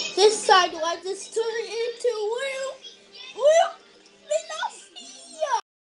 This side, I just turn into